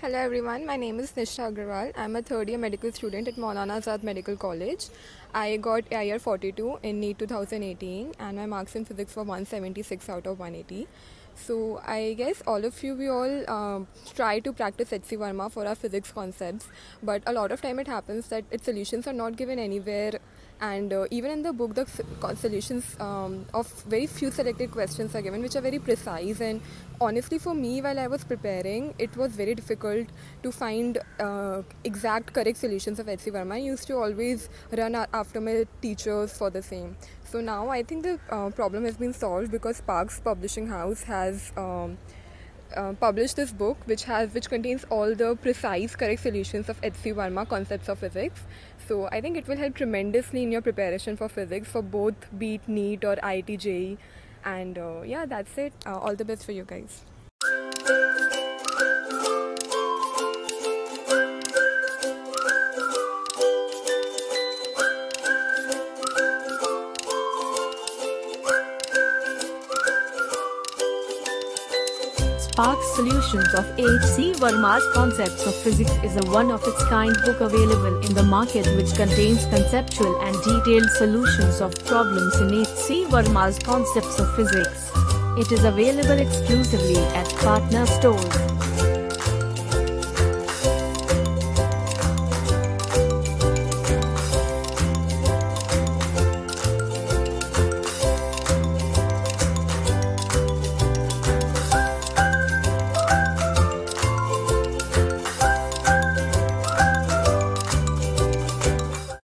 Hello everyone, my name is Nistha Agarwal. I'm a third year medical student at Maulana Azad Medical College. I got AIR 42 in NEET 2018 and my marks in physics were 176 out of 180. So I guess all of you, we all um, try to practice HC Verma for our physics concepts, but a lot of time it happens that its solutions are not given anywhere and uh, even in the book the solutions um, of very few selected questions are given which are very precise and honestly for me while i was preparing it was very difficult to find uh, exact correct solutions of HC Verma. I used to always run after my teachers for the same. So now I think the uh, problem has been solved because Sparks Publishing House has um, uh, published this book which has which contains all the precise correct solutions of HC Verma concepts of physics. So I think it will help tremendously in your preparation for physics for both BEAT, NEET or IIT JEE. And uh, yeah, that's it. Uh, all the best for you guys. Sparks Solutions of H.C. Verma's Concepts of Physics is a one of its kind book available in the market which contains conceptual and detailed solutions of problems in H.C. Verma's Concepts of Physics. It is available exclusively at partner stores.